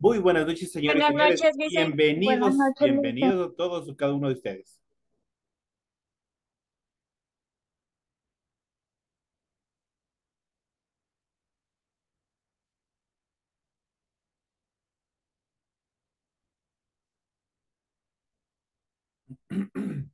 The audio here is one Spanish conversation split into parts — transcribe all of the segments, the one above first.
Muy buenas noches, señores y Buenas señores. noches, Vicente. Bienvenidos, noches, bienvenidos a todos, cada uno de ustedes.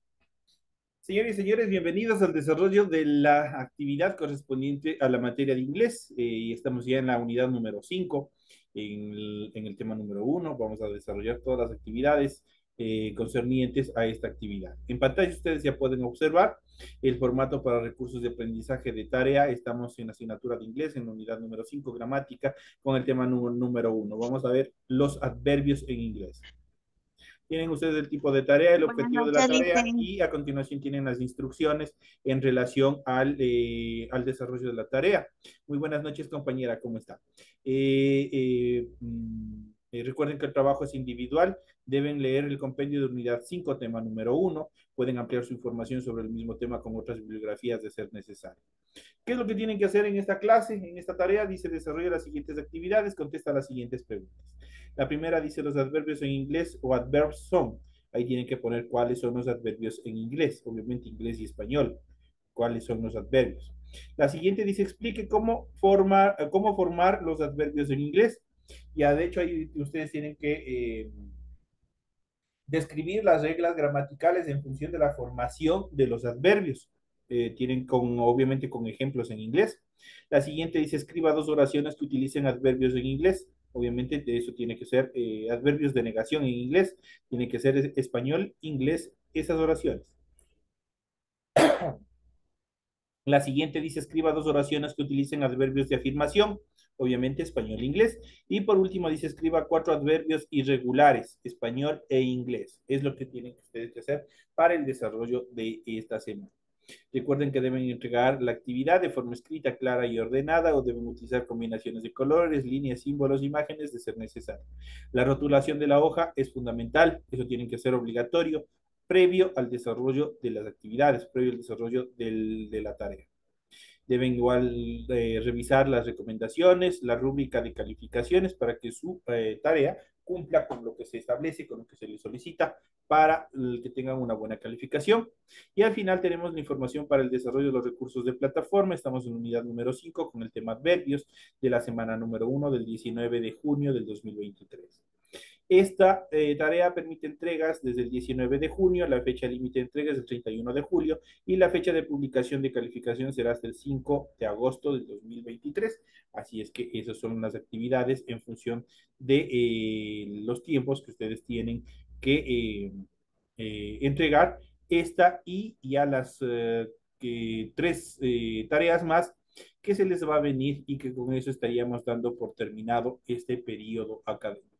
Señores y señores, bienvenidos al desarrollo de la actividad correspondiente a la materia de inglés. Eh, y estamos ya en la unidad número 5, en el, en el tema número 1. Vamos a desarrollar todas las actividades eh, concernientes a esta actividad. En pantalla ustedes ya pueden observar el formato para recursos de aprendizaje de tarea. Estamos en la asignatura de inglés, en la unidad número 5, gramática, con el tema número 1. Vamos a ver los adverbios en inglés tienen ustedes el tipo de tarea, el objetivo de la tarea y a continuación tienen las instrucciones en relación al, eh, al desarrollo de la tarea. Muy buenas noches, compañera, ¿cómo está? Eh, eh, mm, eh, recuerden que el trabajo es individual, deben leer el compendio de unidad 5, tema número 1, pueden ampliar su información sobre el mismo tema con otras bibliografías de ser necesario. ¿Qué es lo que tienen que hacer en esta clase, en esta tarea? Dice, desarrolla las siguientes actividades, contesta las siguientes preguntas. La primera dice los adverbios en inglés o adverbs son. Ahí tienen que poner cuáles son los adverbios en inglés, obviamente inglés y español. ¿Cuáles son los adverbios? La siguiente dice explique cómo formar, cómo formar los adverbios en inglés. Ya de hecho ahí ustedes tienen que eh, describir las reglas gramaticales en función de la formación de los adverbios. Eh, tienen con, obviamente con ejemplos en inglés. La siguiente dice escriba dos oraciones que utilicen adverbios en inglés. Obviamente de eso tiene que ser eh, adverbios de negación en inglés, tiene que ser español, inglés, esas oraciones. La siguiente dice escriba dos oraciones que utilicen adverbios de afirmación, obviamente español, inglés. Y por último dice escriba cuatro adverbios irregulares, español e inglés. Es lo que tienen ustedes que hacer para el desarrollo de esta semana. Recuerden que deben entregar la actividad de forma escrita, clara y ordenada o deben utilizar combinaciones de colores, líneas, símbolos, imágenes de ser necesario. La rotulación de la hoja es fundamental, eso tiene que ser obligatorio previo al desarrollo de las actividades, previo al desarrollo del, de la tarea. Deben igual eh, revisar las recomendaciones, la rúbrica de calificaciones para que su eh, tarea cumpla con lo que se establece, con lo que se le solicita para que tengan una buena calificación. Y al final tenemos la información para el desarrollo de los recursos de plataforma. Estamos en unidad número 5 con el tema adverbios de la semana número 1 del 19 de junio del 2023. Esta eh, tarea permite entregas desde el 19 de junio, la fecha límite de entregas es el 31 de julio y la fecha de publicación de calificación será hasta el 5 de agosto del 2023. Así es que esas son las actividades en función de eh, los tiempos que ustedes tienen que eh, entregar. Esta y ya las tres tareas más que se les va a venir y que con eso estaríamos dando por terminado este periodo académico.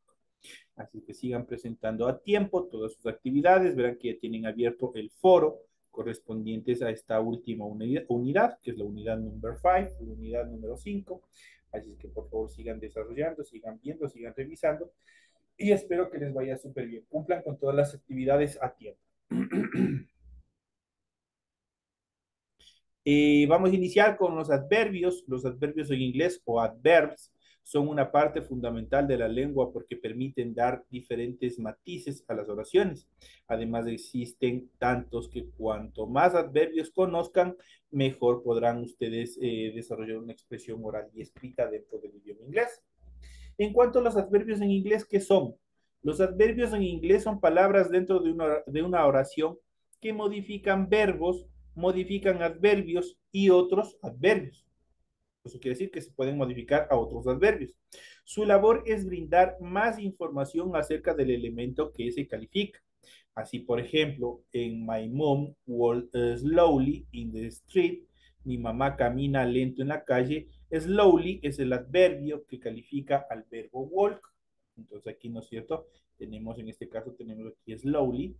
Así que sigan presentando a tiempo todas sus actividades. Verán que ya tienen abierto el foro correspondientes a esta última unidad, que es la unidad número 5, la unidad número 5. Así que por favor sigan desarrollando, sigan viendo, sigan revisando. Y espero que les vaya súper bien. Cumplan con todas las actividades a tiempo. eh, vamos a iniciar con los adverbios. Los adverbios en inglés o adverbs son una parte fundamental de la lengua porque permiten dar diferentes matices a las oraciones. Además existen tantos que cuanto más adverbios conozcan, mejor podrán ustedes eh, desarrollar una expresión oral y escrita dentro del idioma inglés. En cuanto a los adverbios en inglés, ¿qué son? Los adverbios en inglés son palabras dentro de una, de una oración que modifican verbos, modifican adverbios y otros adverbios. Eso quiere decir que se pueden modificar a otros adverbios. Su labor es brindar más información acerca del elemento que se califica. Así, por ejemplo, en My Mom walked slowly in the street, mi mamá camina lento en la calle, slowly es el adverbio que califica al verbo walk. Entonces aquí, ¿no es cierto? Tenemos, en este caso, tenemos aquí slowly.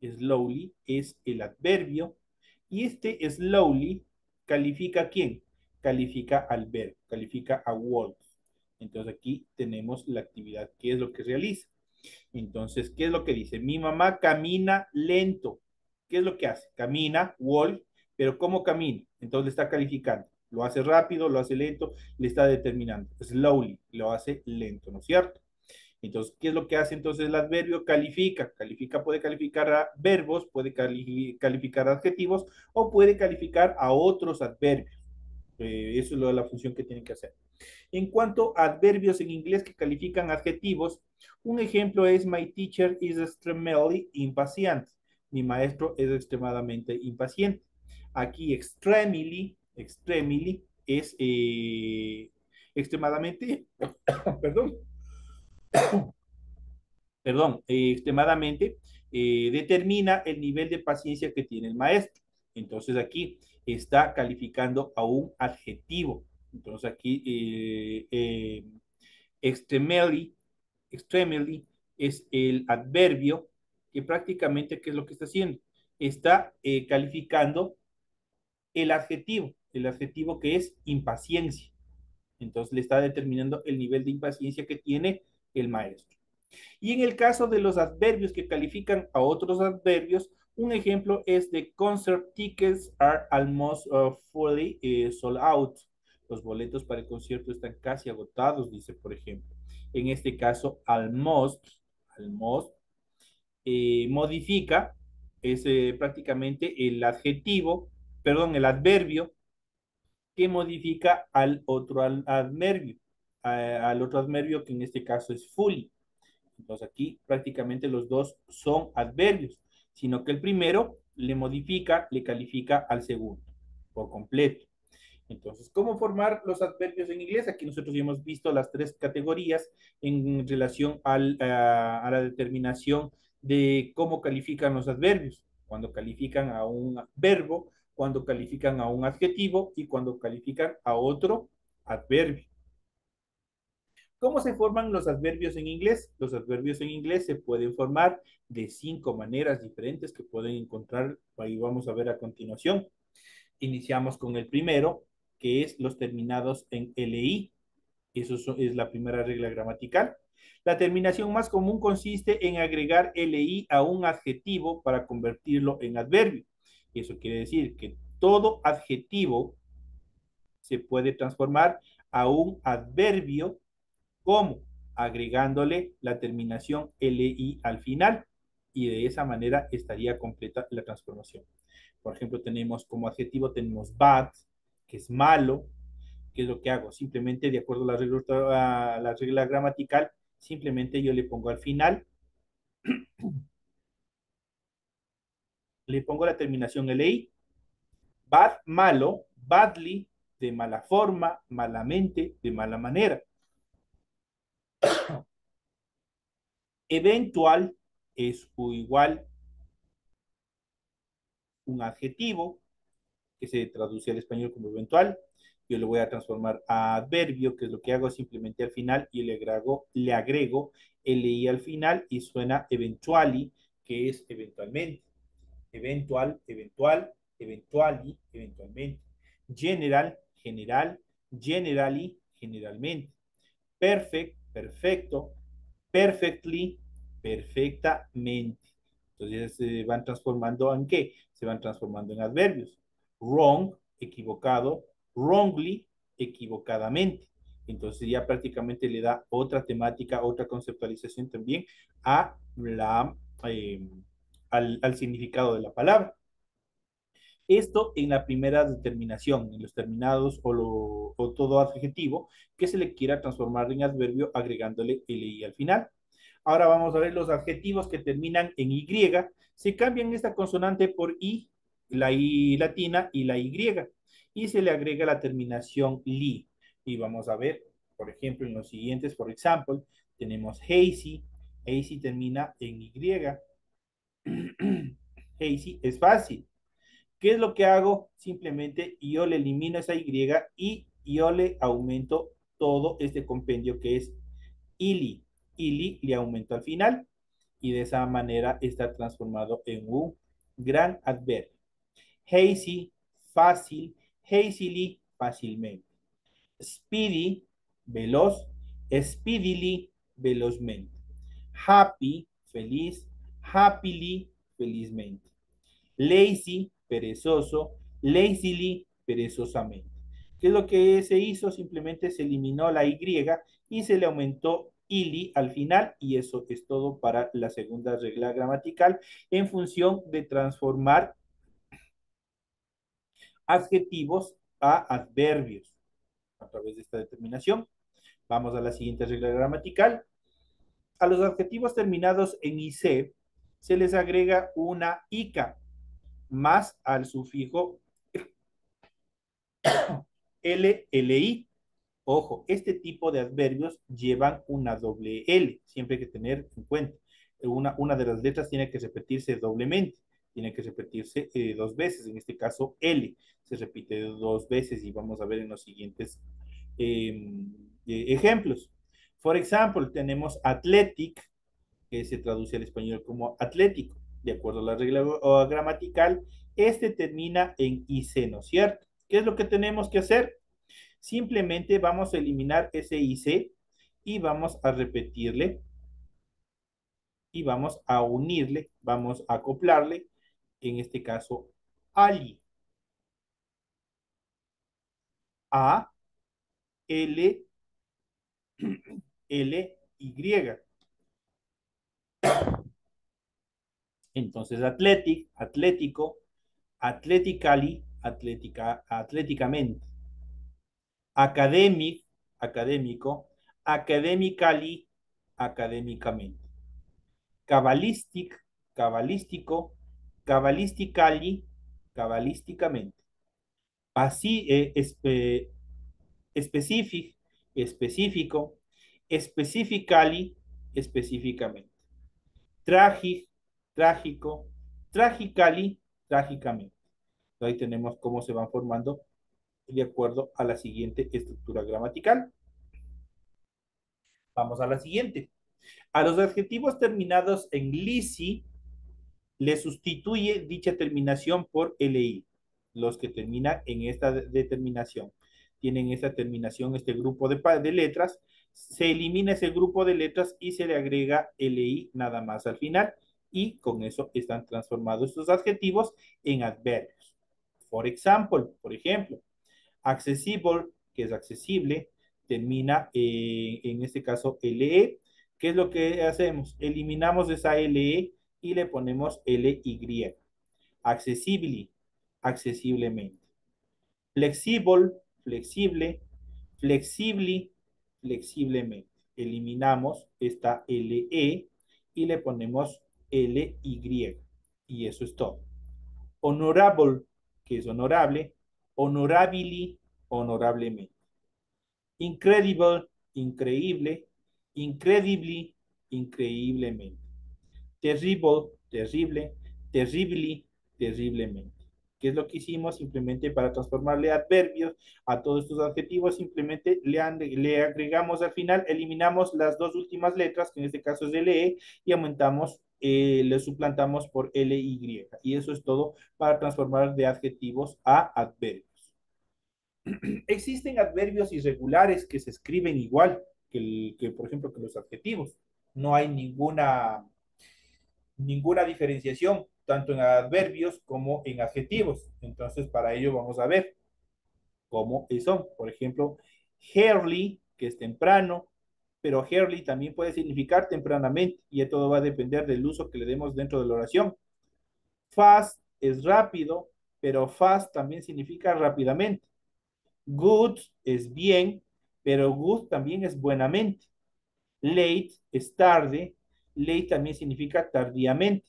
Slowly es el adverbio. Y este slowly califica a quién? Califica al verbo, califica a walk. Entonces aquí tenemos la actividad, ¿qué es lo que realiza? Entonces, ¿qué es lo que dice? Mi mamá camina lento. ¿Qué es lo que hace? Camina, walk, pero ¿cómo camina? Entonces está calificando. Lo hace rápido, lo hace lento, le está determinando. Slowly, lo hace lento, ¿no es cierto? Entonces, ¿qué es lo que hace entonces el adverbio? Califica. Califica puede calificar a verbos, puede calificar adjetivos o puede calificar a otros adverbios. Eh, eso es la función que tienen que hacer. En cuanto a adverbios en inglés que califican adjetivos, un ejemplo es My teacher is extremely impatient. Mi maestro es extremadamente impaciente. Aquí extremely, extremely es eh, extremadamente, perdón, perdón, eh, extremadamente determina el nivel de paciencia que tiene el maestro. Entonces aquí está calificando a un adjetivo. Entonces aquí eh, extremely, extremely es el adverbio que prácticamente, ¿qué es lo que está haciendo? Está calificando el adjetivo, el adjetivo que es impaciencia. Entonces le está determinando el nivel de impaciencia que tiene el maestro. Y en el caso de los adverbios que califican a otros adverbios, un ejemplo es de concert tickets are almost uh, fully eh, sold out. Los boletos para el concierto están casi agotados, dice por ejemplo. En este caso, almost, almost eh, modifica es prácticamente el adjetivo, perdón, el adverbio que modifica al otro adverbio al otro adverbio que en este caso es fully. Entonces aquí prácticamente los dos son adverbios, sino que el primero le modifica, le califica al segundo por completo. Entonces, ¿cómo formar los adverbios en inglés? Aquí nosotros hemos visto las tres categorías en relación a, a la determinación de cómo califican los adverbios. Cuando califican a un verbo, cuando califican a un adjetivo y cuando califican a otro adverbio. ¿Cómo se forman los adverbios en inglés? Los adverbios en inglés se pueden formar de cinco maneras diferentes que pueden encontrar, ahí vamos a ver a continuación. Iniciamos con el primero, que es los terminados en LI. Eso es la primera regla gramatical. La terminación más común consiste en agregar LI a un adjetivo para convertirlo en adverbio. Eso quiere decir que todo adjetivo se puede transformar a un adverbio ¿Cómo? Agregándole la terminación LI al final y de esa manera estaría completa la transformación. Por ejemplo, tenemos como adjetivo, tenemos bad, que es malo. ¿Qué es lo que hago? Simplemente, de acuerdo a la regla, a la regla gramatical, simplemente yo le pongo al final, le pongo la terminación LI. Bad, malo, badly, de mala forma, malamente, de mala manera. Eventual es igual un adjetivo que se traduce al español como eventual. Yo lo voy a transformar a adverbio, que es lo que hago simplemente al final y le agrego, le agrego LI al final y suena eventually, que es eventualmente. Eventual, eventual, eventually, eventualmente. General, general, generally, generalmente. Perfect, perfecto. Perfectly, perfectamente. Entonces se van transformando en qué? Se van transformando en adverbios. Wrong, equivocado. Wrongly, equivocadamente. Entonces ya prácticamente le da otra temática, otra conceptualización también a la, eh, al, al significado de la palabra. Esto en la primera determinación, en los terminados o, o, todo adjetivo que se le quiera transformar en adverbio agregándole el i al final. Ahora vamos a ver los adjetivos que terminan en Y. Se cambian esta consonante por I, la I latina y la Y. Y se le agrega la terminación li. Y vamos a ver, por ejemplo, en los siguientes, por ejemplo, tenemos hazy. Hazy termina en Y. hazy es fácil. ¿Qué es lo que hago? Simplemente yo le elimino esa Y y yo le aumento todo este compendio que es ili ili le aumento al final y de esa manera está transformado en un gran adverbio. Hazy, fácil, hazily, fácilmente. Speedy, veloz, speedily, velozmente. Happy, feliz, happily, felizmente. Lazy, perezoso, lazily, perezosamente. ¿Qué es lo que se hizo? Simplemente se eliminó la Y y se le aumentó ili al final y eso es todo para la segunda regla gramatical en función de transformar adjetivos a adverbios a través de esta determinación. Vamos a la siguiente regla gramatical. A los adjetivos terminados en IC se les agrega una ICA más al sufijo LLI. Ojo, este tipo de adverbios llevan una doble L, siempre hay que tener en cuenta. Una, una de las letras tiene que repetirse doblemente, tiene que repetirse eh, dos veces, en este caso L se repite dos veces y vamos a ver en los siguientes em, eh, ejemplos. Por ejemplo, tenemos athletic, que se traduce al español como atlético. De acuerdo a la regla gramatical, este termina en IC, ¿no es cierto? ¿Qué es lo que tenemos que hacer? Simplemente vamos a eliminar ese IC y vamos a repetirle y vamos a unirle, vamos a acoplarle, en este caso, Ali. A, L, L, Y. Entonces, athletic, atlético, atletically, atlética, atléticamente. Academic, académico, academically, académicamente. Cabalistic, cabalístico, cabalistically, cabalísticamente. Así, eh, específico, specifically, específicamente. Trágico, trágico, tragically, trágicamente. Ahí tenemos cómo se van formando de acuerdo a la siguiente estructura gramatical. Vamos a la siguiente. A los adjetivos terminados en lisi le sustituye dicha terminación por li. Los que terminan en esta determinación. Tienen esta terminación, este grupo de, de letras. Se elimina ese grupo de letras y se le agrega li nada más al final. Y con eso están transformados estos adjetivos en adverbios. Por ejemplo, por ejemplo, accessible, que es accesible, termina eh, en este caso LE. ¿Qué es lo que hacemos? Eliminamos esa LE y le ponemos LY. Accessible, accesiblemente. Flexible, flexible, flexible, flexiblemente. Eliminamos esta LE y le ponemos LY. Y eso es todo. Honorable, que es honorable, honorably, honorablemente. Incredible, increíble, incredibly, increíblemente. Terrible, terrible, terribly, terriblemente. ¿Qué es lo que hicimos? Simplemente para transformarle adverbios a todos estos adjetivos, simplemente le, le agregamos al final, eliminamos las dos últimas letras, que en este caso es LE, y aumentamos eh, le suplantamos por LY. Y eso es todo para transformar de adjetivos a adverbios. Existen adverbios irregulares que se escriben igual que, por ejemplo, que los adjetivos. No hay ninguna, ninguna diferenciación, tanto en adverbios como en adjetivos. Entonces, para ello vamos a ver cómo son. Por ejemplo, early, que es temprano, pero early también puede significar tempranamente y todo va a depender del uso que le demos dentro de la oración. Fast es rápido, pero fast también significa rápidamente. Good es bien, pero good también es buenamente. Late es tarde, late también significa tardíamente.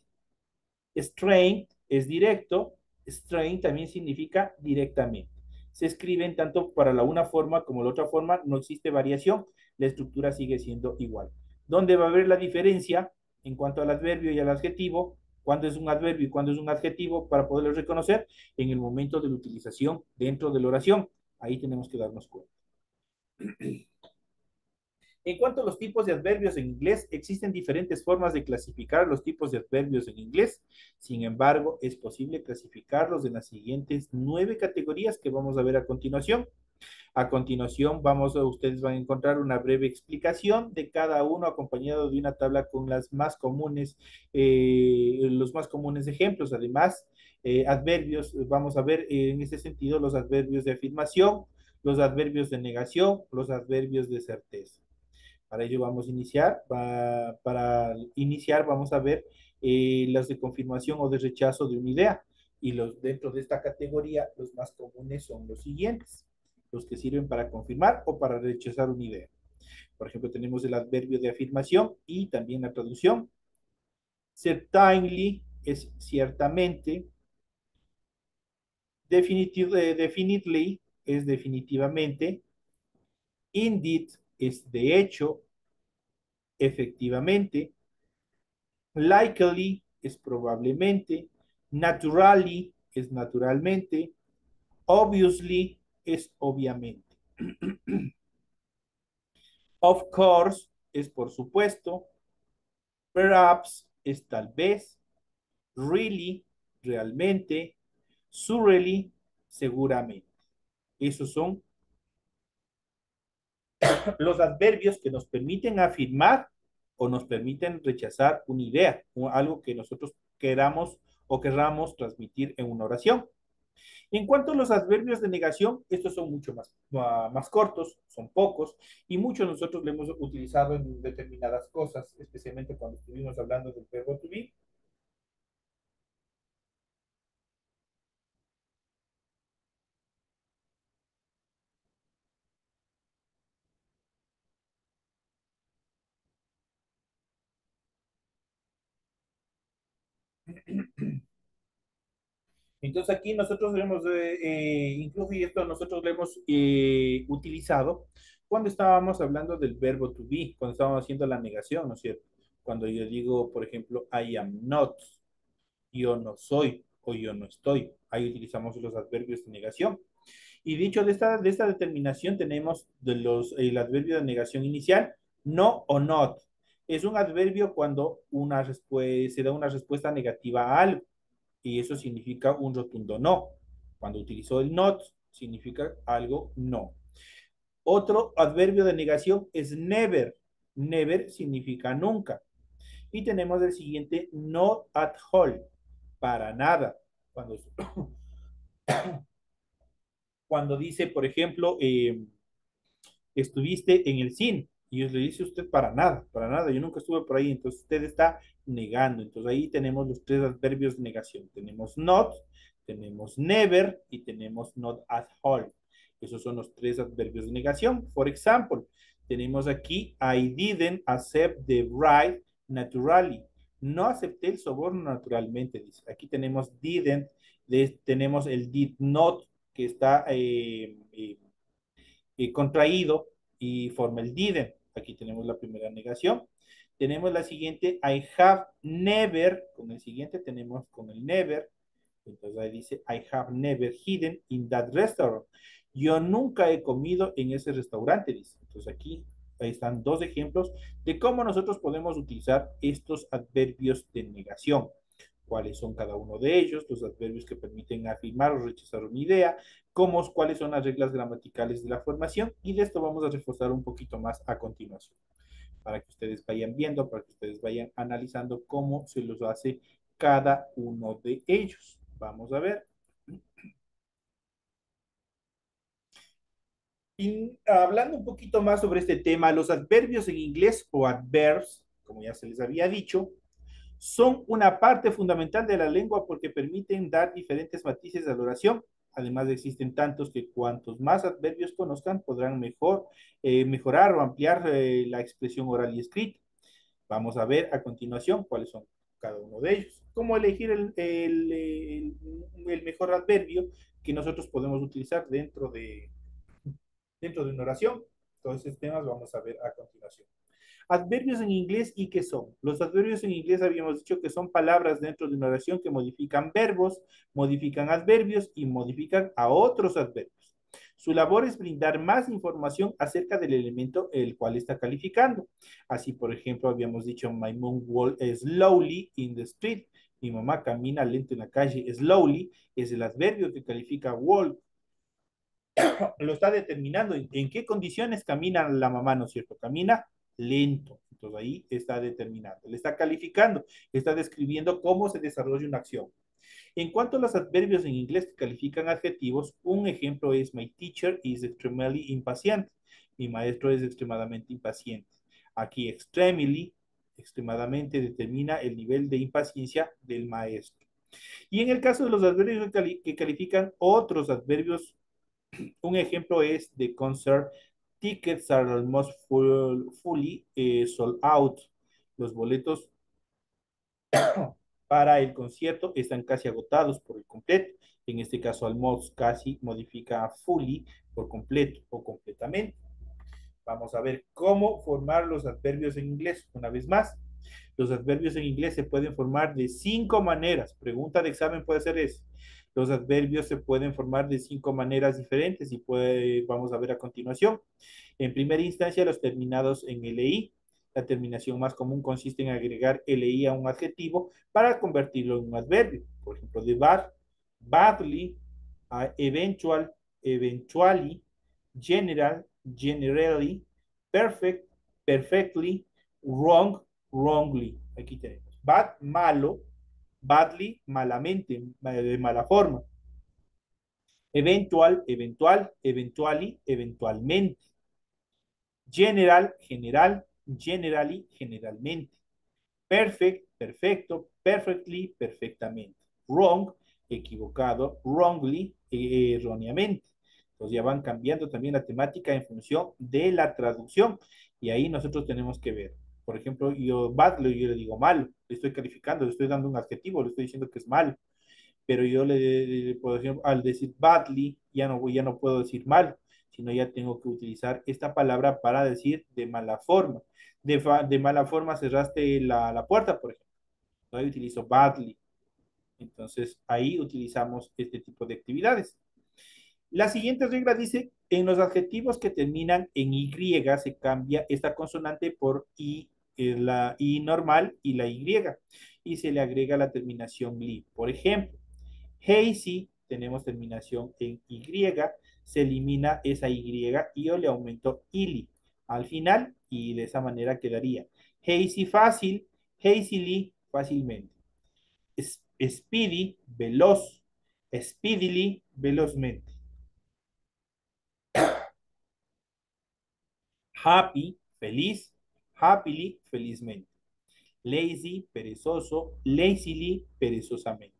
Straight es directo, strain también significa directamente. Se escriben tanto para la una forma como la otra forma, no existe variación la estructura sigue siendo igual. ¿Dónde va a haber la diferencia en cuanto al adverbio y al adjetivo? ¿Cuándo es un adverbio y cuándo es un adjetivo para poderlo reconocer? En el momento de la utilización dentro de la oración. Ahí tenemos que darnos cuenta. En cuanto a los tipos de adverbios en inglés, existen diferentes formas de clasificar los tipos de adverbios en inglés. Sin embargo, es posible clasificarlos en las siguientes nueve categorías que vamos a ver a continuación. A continuación, vamos a, ustedes van a encontrar una breve explicación de cada uno acompañado de una tabla con las más comunes, eh, los más comunes ejemplos. Además, eh, adverbios, vamos a ver en ese sentido los adverbios de afirmación, los adverbios de negación, los adverbios de certeza. Para ello vamos a iniciar. para iniciar vamos a ver eh, las de confirmación o de rechazo de una idea. Y los, dentro de esta categoría, los más comunes son los siguientes. Los que sirven para confirmar o para rechazar una idea. Por ejemplo, tenemos el adverbio de afirmación y también la traducción. Certainly es ciertamente. Definitive, definitely es definitivamente. Indeed es de hecho, efectivamente. Likely es probablemente. Naturally es naturalmente. Obviously es obviamente. of course es por supuesto. Perhaps es tal vez. Really, realmente. Surely, seguramente. Esos son los adverbios que nos permiten afirmar o nos permiten rechazar una idea, algo que nosotros queramos o querramos transmitir en una oración. En cuanto a los adverbios de negación, estos son mucho más, más cortos, son pocos, y muchos nosotros lo hemos utilizado en determinadas cosas, especialmente cuando estuvimos hablando del verbo to be, Entonces aquí nosotros hemos, eh, incluso esto nosotros lo hemos eh, utilizado cuando estábamos hablando del verbo to be, cuando estábamos haciendo la negación, ¿no es cierto? Cuando yo digo, por ejemplo, I am not, yo no soy o yo no estoy. Ahí utilizamos los adverbios de negación. Y dicho de esta, de esta determinación tenemos los, el adverbio de negación inicial, no o not. Es un adverbio cuando una se da una respuesta negativa a algo y eso significa un rotundo no. Cuando utilizó el not, significa algo no. Otro adverbio de negación es never. Never significa nunca. Y tenemos el siguiente, not at all, para nada. Cuando, cuando dice, por ejemplo, eh, estuviste en el cine, y le dice usted para nada, para nada, yo nunca estuve por ahí, entonces usted está negando. Entonces ahí tenemos los tres adverbios de negación. Tenemos not, tenemos never y tenemos not at all. Esos son los tres adverbios de negación. Por ejemplo, tenemos aquí I didn't accept the bride naturally. No acepté el soborno naturalmente, dice. Aquí tenemos didn't, tenemos el did not que está eh, eh, eh, contraído y forma el didn't. Aquí tenemos la primera negación. Tenemos la siguiente, I have never, con el siguiente tenemos con el never. Entonces ahí dice, I have never hidden in that restaurant. Yo nunca he comido en ese restaurante, dice. Entonces aquí ahí están dos ejemplos de cómo nosotros podemos utilizar estos adverbios de negación. Cuáles son cada uno de ellos, los adverbios que permiten afirmar o rechazar una idea, cómo, cuáles son las reglas gramaticales de la formación y de esto vamos a reforzar un poquito más a continuación para que ustedes vayan viendo, para que ustedes vayan analizando cómo se los hace cada uno de ellos. Vamos a ver. Y hablando un poquito más sobre este tema, los adverbios en inglés o adverbs, como ya se les había dicho, son una parte fundamental de la lengua porque permiten dar diferentes matices a la oración Además, existen tantos que cuantos más adverbios conozcan, podrán mejor, eh, mejorar o ampliar eh, la expresión oral y escrita. Vamos a ver a continuación cuáles son cada uno de ellos. Cómo elegir el, el, mejor adverbio que nosotros podemos utilizar dentro de, dentro de una oración. Todos estos temas vamos a ver a continuación. Adverbios en inglés y qué son. Los adverbios en inglés habíamos dicho que son palabras dentro de una oración que modifican verbos, modifican adverbios y modifican a otros adverbios. Su labor es brindar más información acerca del elemento el cual está calificando. Así, por ejemplo, habíamos dicho, my mom walk slowly in the street. Mi mamá camina lento en la calle. Slowly es el adverbio que califica walk. Lo está determinando en qué condiciones camina la mamá, ¿no es cierto? Camina lento. Entonces ahí está determinando, le está calificando, está describiendo cómo se desarrolla una acción. En cuanto a los adverbios en inglés que califican adjetivos, un ejemplo es My teacher is extremely impatient. Mi maestro es extremadamente impaciente. Aquí extremely, extremadamente, determina el nivel de impaciencia del maestro. Y en el caso de los adverbios que califican otros adverbios, un ejemplo es the concert tickets are almost fully eh, sold out. Los boletos para el concierto están casi agotados por completo. En este caso, almost casi modifica fully por completo o completamente. Vamos a ver cómo formar los adverbios en inglés. Una vez más, los adverbios en inglés se pueden formar de cinco maneras. Pregunta de examen puede ser eso. Los adverbios se pueden formar de cinco maneras diferentes y vamos a ver a continuación. En primera instancia, los terminados en LI. La terminación más común consiste en agregar LI a un adjetivo para convertirlo en un adverbio. Por ejemplo, de bad, badly, eventual, eventually, general, generally, perfect, perfectly, wrong, wrongly. Aquí tenemos. Bad, malo, badly, malamente, de mala forma. Eventual, eventual, eventually, eventualmente. General, general, generally, generalmente. Perfect, perfecto, perfectly, perfectamente. Wrong, equivocado, wrongly, erróneamente. Entonces ya van cambiando también la temática en función de la traducción y ahí nosotros tenemos que ver. Por ejemplo, yo bad, yo le digo mal, le estoy calificando, le estoy dando un adjetivo, le estoy diciendo que es mal, pero yo le, puedo decir, al decir badly, ya no, ya no puedo decir mal, sino ya tengo que utilizar esta palabra para decir de mala forma. De, de mala forma cerraste la, la puerta, por ejemplo. Ahí utilizo badly. Entonces, ahí utilizamos este tipo de actividades. La siguiente regla dice, en los adjetivos que terminan en Y se cambia esta consonante por I, eh, la I normal y la Y, y se le agrega la terminación li. Por ejemplo, hazy, tenemos terminación en Y, se elimina esa Y y yo le aumento ili al final y de esa manera quedaría hazy fácil, hazily fácilmente. Speedy, veloz, speedily, velozmente. Happy, feliz. Happily, felizmente. Lazy, perezoso. Lazily, perezosamente.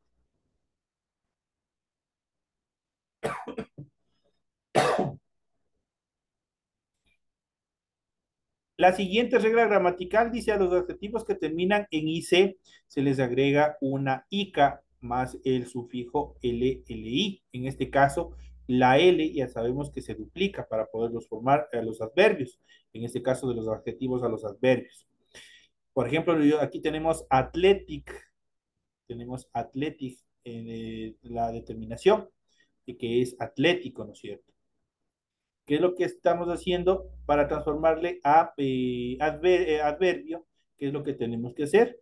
La siguiente regla gramatical dice a los adjetivos que terminan en IC se les agrega una ICA más el sufijo LLI. En este caso, la L ya sabemos que se duplica para poderlos formar a los adverbios, en este caso de los adjetivos a los adverbios. Por ejemplo, aquí tenemos athletic, tenemos athletic en eh, la determinación, que es atlético, ¿no es cierto? ¿Qué es lo que estamos haciendo para transformarle a eh, eh, adverbio? ¿Qué es lo que tenemos que hacer?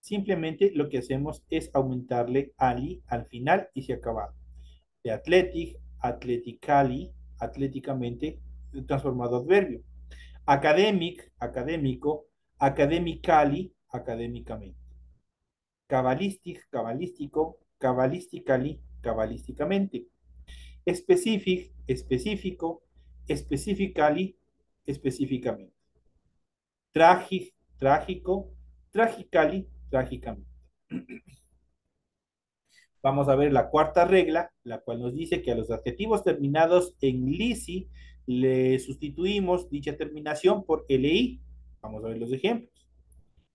Simplemente lo que hacemos es aumentarle ali al final y se acaba de athletic, athletically, atléticamente, transformado adverbio. Academic, académico, academically, académicamente. Cabalistic, cabalístico, cabalistically, cabalísticamente. Specific, específico, specifically, específicamente. Trágico, trágico, tragically, trágicamente. Vamos a ver la cuarta regla, la cual nos dice que a los adjetivos terminados en lisi le sustituimos dicha terminación por li. Vamos a ver los ejemplos.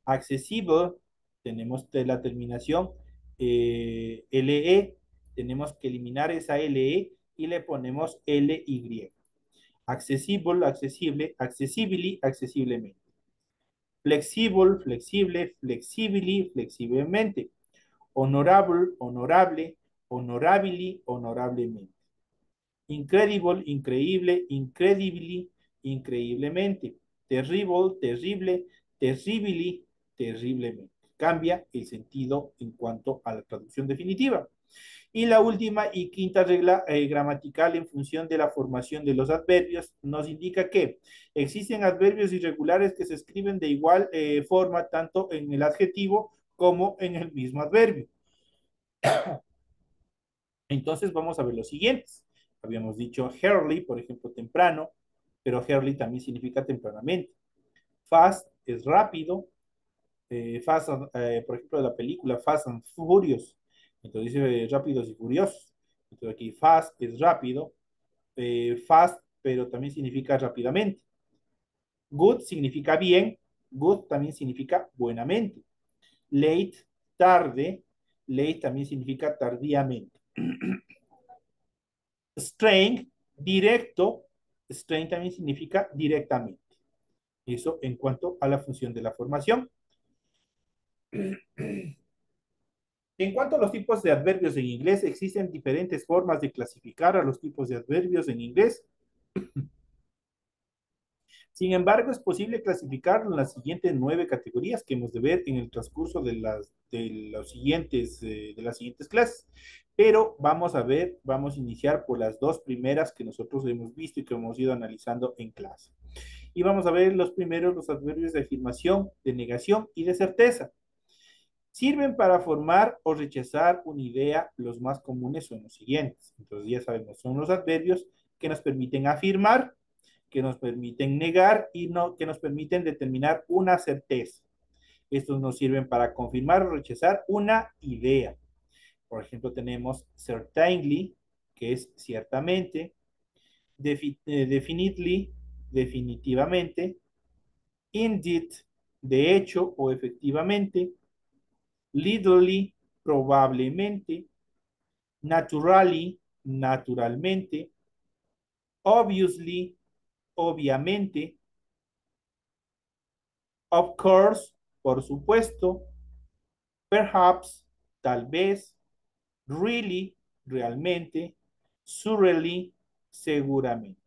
Accessible, tenemos la terminación eh, le, tenemos que eliminar esa le y le ponemos ly. Accesible, accesible, accessibly, accesiblemente. Flexible, flexible, flexibly, flexiblemente honorable, honorable, honorably, honorablemente. Incredible, increíble, incredibly, increíblemente. Terrible, terrible, terribly, terriblemente. Cambia el sentido en cuanto a la traducción definitiva. Y la última y quinta regla eh, gramatical en función de la formación de los adverbios nos indica que existen adverbios irregulares que se escriben de igual eh, forma tanto en el adjetivo como en el mismo adverbio. Entonces vamos a ver los siguientes. Habíamos dicho early, por ejemplo, temprano, pero early también significa tempranamente. Fast es rápido. Eh, fast, eh, por ejemplo, la película Fast and Furious. Entonces dice rápidos y furiosos. Entonces aquí fast es rápido. Eh, fast, pero también significa rápidamente. Good significa bien. Good también significa buenamente. Late, tarde. Late también significa tardíamente. Strength, directo. Strength también significa directamente. Eso en cuanto a la función de la formación. En cuanto a los tipos de adverbios en inglés, existen diferentes formas de clasificar a los tipos de adverbios en inglés. Sin embargo, es posible clasificarlo en las siguientes nueve categorías que hemos de ver en el transcurso de las, de los siguientes, eh, de las siguientes clases. Pero vamos a ver, vamos a iniciar por las dos primeras que nosotros hemos visto y que hemos ido analizando en clase. Y vamos a ver los primeros, los adverbios de afirmación, de negación y de certeza. Sirven para formar o rechazar una idea. Los más comunes son los siguientes. Entonces ya sabemos, son los adverbios que nos permiten afirmar, que nos permiten negar y no, que nos permiten determinar una certeza. Estos nos sirven para confirmar o rechazar una idea. Por ejemplo, tenemos certainly, que es ciertamente, eh, definitely, definitivamente, indeed, de hecho o efectivamente, literally, probablemente, naturally, naturalmente, obviously, obviamente, of course, por supuesto, perhaps, tal vez, really, realmente, surely, seguramente.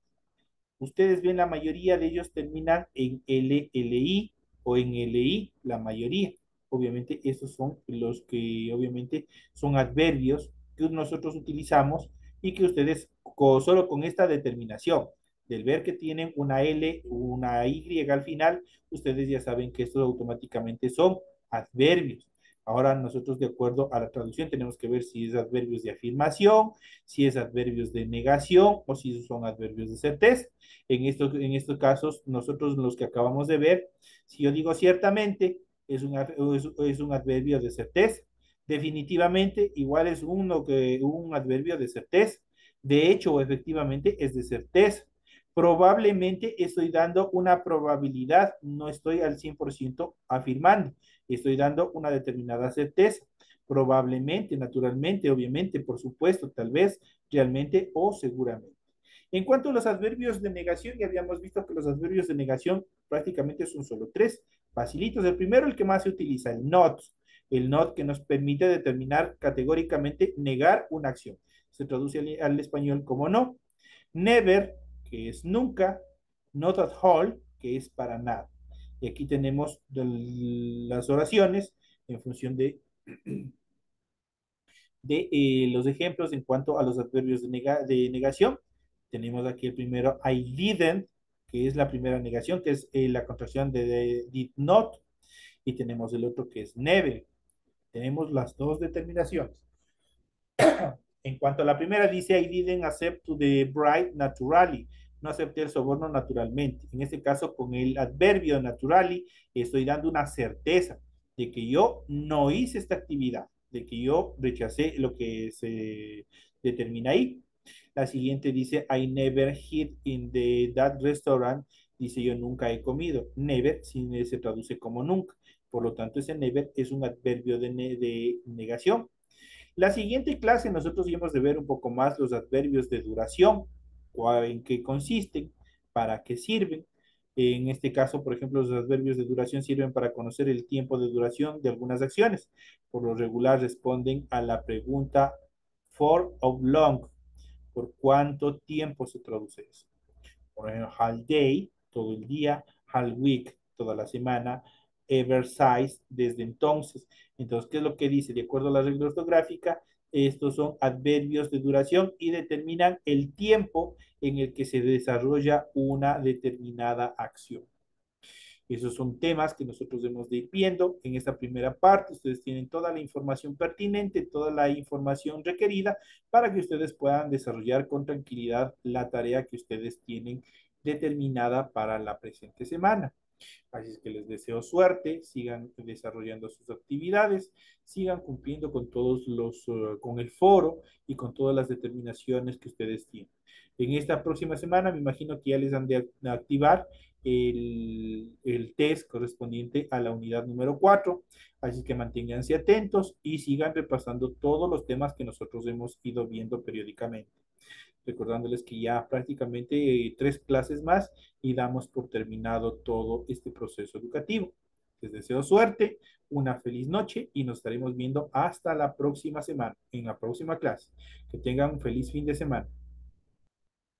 Ustedes ven la mayoría de ellos terminan en LLI o en LI, la mayoría. Obviamente estos son los que obviamente son adverbios que nosotros utilizamos y que ustedes solo con esta determinación del ver que tienen una L, una Y al final, ustedes ya saben que estos automáticamente son adverbios. Ahora nosotros de acuerdo a la traducción tenemos que ver si es adverbios de afirmación, si es adverbios de negación o si son adverbios de certeza. En estos, en estos casos, nosotros los que acabamos de ver, si yo digo ciertamente, es un, es, un adverbio de certeza. Definitivamente, igual es uno que un adverbio de certeza. De hecho, efectivamente, es de certeza. Probablemente estoy dando una probabilidad, no estoy al 100% afirmando. Estoy dando una determinada certeza. Probablemente, naturalmente, obviamente, por supuesto, tal vez, realmente o seguramente. En cuanto a los adverbios de negación, ya habíamos visto que los adverbios de negación prácticamente son solo tres, facilitos. El primero, el que más se utiliza, el not. El not que nos permite determinar categóricamente negar una acción. Se traduce al, al español como no. Never, que es nunca. Not at all, que es para nada. Y aquí tenemos las oraciones en función de, de eh, los ejemplos en cuanto a los adverbios de, de, negación. Tenemos aquí el primero, I didn't, que es la primera negación, que es eh, la contracción de, did not. Y tenemos el otro que es never. Tenemos las dos determinaciones. en cuanto a la primera, dice I didn't accept to the bride naturally no acepté el soborno naturalmente. En este caso, con el adverbio naturally, estoy dando una certeza de que yo no hice esta actividad, de que yo rechacé lo que se determina ahí. La siguiente dice, I never hit in the, that restaurant. Dice, yo nunca he comido. Never se traduce como nunca. Por lo tanto, ese never es un adverbio de, de negación. La siguiente clase nosotros íbamos de ver un poco más los adverbios de duración en qué consisten, para qué sirven. En este caso, por ejemplo, los adverbios de duración sirven para conocer el tiempo de duración de algunas acciones. Por lo regular responden a la pregunta for of long. ¿Por cuánto tiempo se traduce eso? Por ejemplo, all day, todo el día, all week, toda la semana, ever size, desde entonces. Entonces, ¿qué es lo que dice? De acuerdo a la regla ortográfica, estos son adverbios de duración y determinan el tiempo en el que se desarrolla una determinada acción. Esos son temas que nosotros debemos de ir viendo en esta primera parte. Ustedes tienen toda la información pertinente, toda la información requerida para que ustedes puedan desarrollar con tranquilidad la tarea que ustedes tienen determinada para la presente semana. Así es que les deseo suerte, sigan desarrollando sus actividades, sigan cumpliendo con todos los, uh, con el foro y con todas las determinaciones que ustedes tienen. En esta próxima semana me imagino que ya les han de activar el, el test correspondiente a la unidad número 4. Así que manténganse atentos y sigan repasando todos los temas que nosotros hemos ido viendo periódicamente recordándoles que ya prácticamente eh, tres clases más y damos por terminado todo este proceso educativo. Les deseo suerte, una feliz noche y nos estaremos viendo hasta la próxima semana, en la próxima clase. Que tengan un feliz fin de semana.